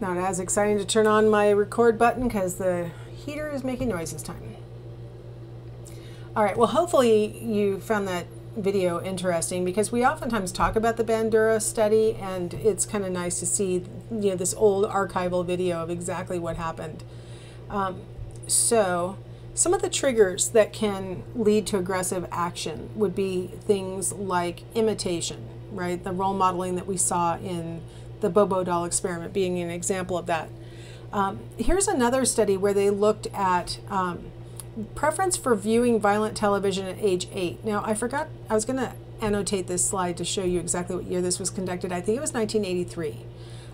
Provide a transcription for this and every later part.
Not as exciting to turn on my record button because the heater is making noise this time. All right, well, hopefully you found that video interesting because we oftentimes talk about the Bandura study and it's kind of nice to see, you know, this old archival video of exactly what happened. Um, so some of the triggers that can lead to aggressive action would be things like imitation, right? The role modeling that we saw in the Bobo doll experiment being an example of that. Um, here's another study where they looked at um, preference for viewing violent television at age eight. Now, I forgot, I was going to annotate this slide to show you exactly what year this was conducted. I think it was 1983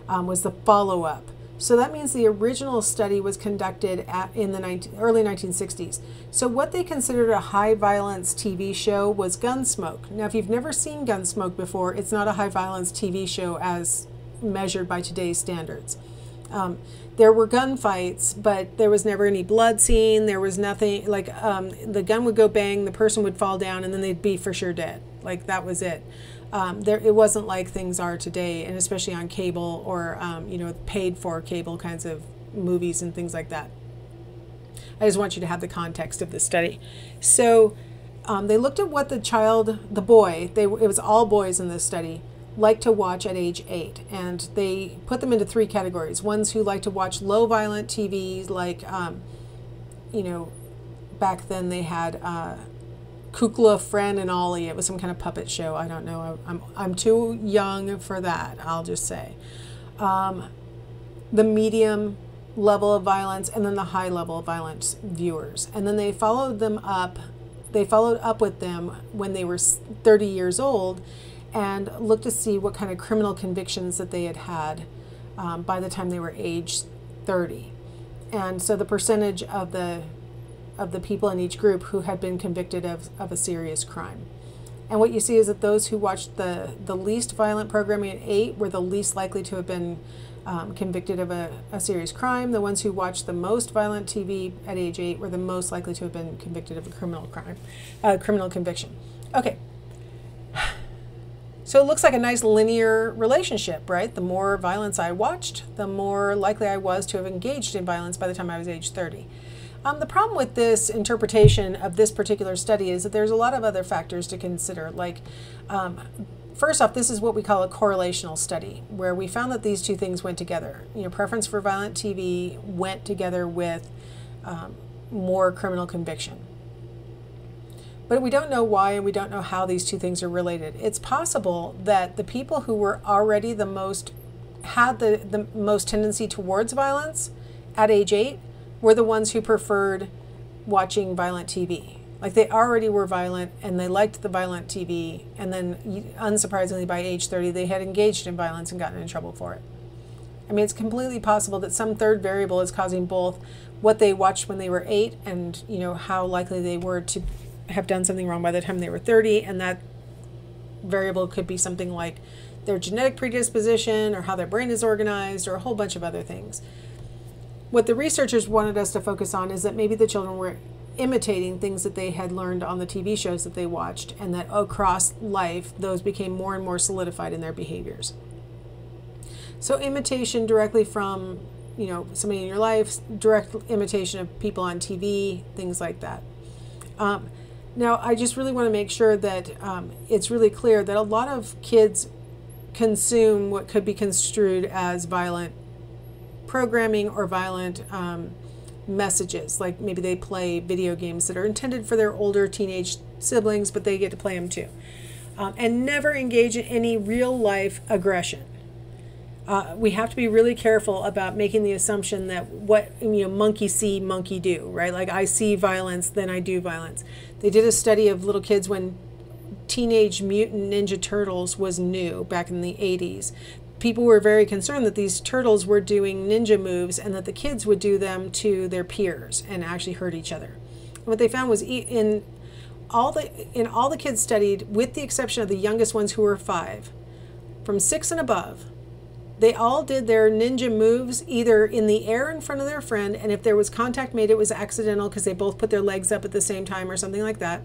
um, was the follow-up. So that means the original study was conducted at, in the 19, early 1960s. So what they considered a high violence TV show was Gunsmoke. Now, if you've never seen Gunsmoke before, it's not a high violence TV show as measured by today's standards. Um, there were gunfights, but there was never any blood seen. There was nothing like um, the gun would go bang, the person would fall down, and then they'd be for sure dead. Like that was it. Um, there, it wasn't like things are today, and especially on cable or um, you know paid for cable kinds of movies and things like that. I just want you to have the context of the study. So um, they looked at what the child, the boy, they it was all boys in this study like to watch at age eight. And they put them into three categories. Ones who like to watch low violent TV, like, um, you know, back then they had uh, Kukla, Fran, and Ollie. It was some kind of puppet show. I don't know. I'm, I'm too young for that, I'll just say. Um, the medium level of violence and then the high level of violence viewers. And then they followed them up. They followed up with them when they were 30 years old and looked to see what kind of criminal convictions that they had had um, by the time they were age 30. And so the percentage of the of the people in each group who had been convicted of, of a serious crime. And what you see is that those who watched the, the least violent programming at eight were the least likely to have been um, convicted of a, a serious crime. The ones who watched the most violent TV at age eight were the most likely to have been convicted of a criminal crime, uh, criminal conviction. Okay, so it looks like a nice linear relationship, right? The more violence I watched, the more likely I was to have engaged in violence by the time I was age 30. Um, the problem with this interpretation of this particular study is that there's a lot of other factors to consider. Like, um, first off, this is what we call a correlational study, where we found that these two things went together. You know, preference for violent TV went together with um, more criminal conviction. But we don't know why and we don't know how these two things are related. It's possible that the people who were already the most, had the, the most tendency towards violence at age eight were the ones who preferred watching violent TV. Like they already were violent and they liked the violent TV, and then unsurprisingly, by age 30, they had engaged in violence and gotten in trouble for it. I mean, it's completely possible that some third variable is causing both what they watched when they were eight and you know how likely they were to have done something wrong by the time they were 30, and that variable could be something like their genetic predisposition or how their brain is organized or a whole bunch of other things. What the researchers wanted us to focus on is that maybe the children were imitating things that they had learned on the TV shows that they watched, and that across life, those became more and more solidified in their behaviors. So, imitation directly from you know somebody in your life, direct imitation of people on TV, things like that. Um, now, I just really want to make sure that um, it's really clear that a lot of kids consume what could be construed as violent programming or violent um, messages. Like maybe they play video games that are intended for their older teenage siblings, but they get to play them too. Um, and never engage in any real life aggression. Uh, we have to be really careful about making the assumption that what you know monkey see monkey do right? Like i see violence then i do violence. They did a study of little kids when teenage mutant ninja turtles was new back in the 80s people were very concerned that these turtles were doing ninja moves and that the kids would do them to their peers and actually hurt each other. What they found was in all the in all the kids studied with the exception of the youngest ones who were five from six and above they all did their ninja moves either in the air in front of their friend, and if there was contact made, it was accidental because they both put their legs up at the same time or something like that.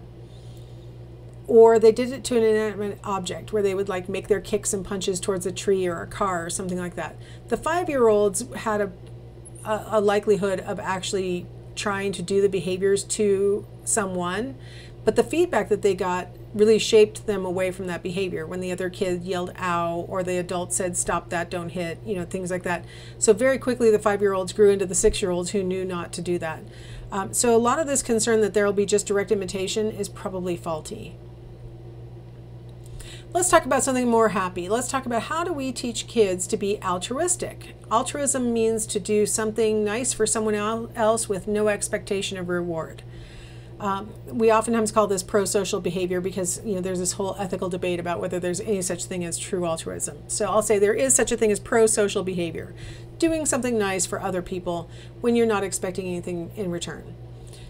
or they did it to an inanimate object where they would like make their kicks and punches towards a tree or a car or something like that. The five year olds had a, a, a likelihood of actually trying to do the behaviors to someone, but the feedback that they got really shaped them away from that behavior when the other kid yelled ow or the adult said stop that don't hit you know things like that so very quickly the five year olds grew into the six year olds who knew not to do that um, so a lot of this concern that there will be just direct imitation is probably faulty Let's talk about something more happy. Let's talk about how do we teach kids to be altruistic. Altruism means to do something nice for someone else with no expectation of reward. Um, we oftentimes call this pro-social behavior because you know there's this whole ethical debate about whether there's any such thing as true altruism. So I'll say there is such a thing as pro-social behavior, doing something nice for other people when you're not expecting anything in return.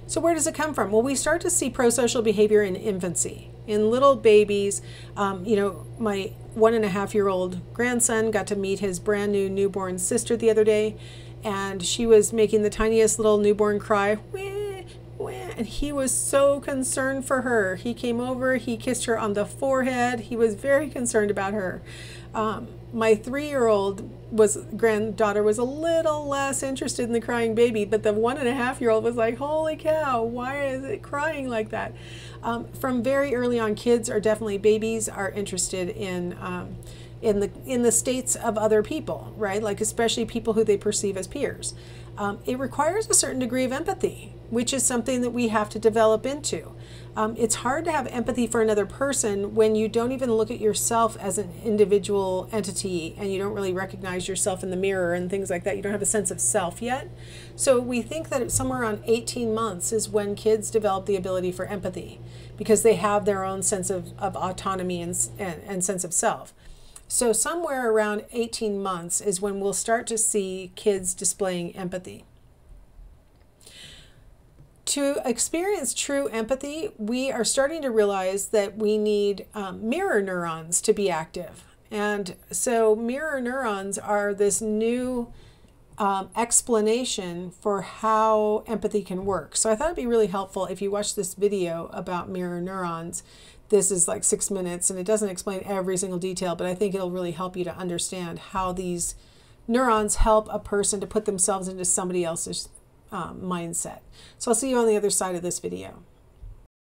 So where does it come from? Well, we start to see pro-social behavior in infancy, in little babies. Um, you know, my one and a half year old grandson got to meet his brand new newborn sister the other day, and she was making the tiniest little newborn cry. And he was so concerned for her. He came over, he kissed her on the forehead. He was very concerned about her. Um, my three-year-old was granddaughter was a little less interested in the crying baby, but the one and a half year old was like, "Holy cow! Why is it crying like that?" Um, from very early on, kids are definitely babies are interested in. Um, in the in the states of other people, right? Like especially people who they perceive as peers. Um, it requires a certain degree of empathy, which is something that we have to develop into. Um, it's hard to have empathy for another person when you don't even look at yourself as an individual entity and you don't really recognize yourself in the mirror and things like that. You don't have a sense of self yet. So we think that somewhere around 18 months is when kids develop the ability for empathy because they have their own sense of, of autonomy and, and, and sense of self. So somewhere around 18 months is when we'll start to see kids displaying empathy. To experience true empathy, we are starting to realize that we need um, mirror neurons to be active. And so mirror neurons are this new um, explanation for how empathy can work. So I thought it'd be really helpful if you watch this video about mirror neurons. This is like six minutes and it doesn't explain every single detail, but I think it'll really help you to understand how these neurons help a person to put themselves into somebody else's um, mindset. So I'll see you on the other side of this video.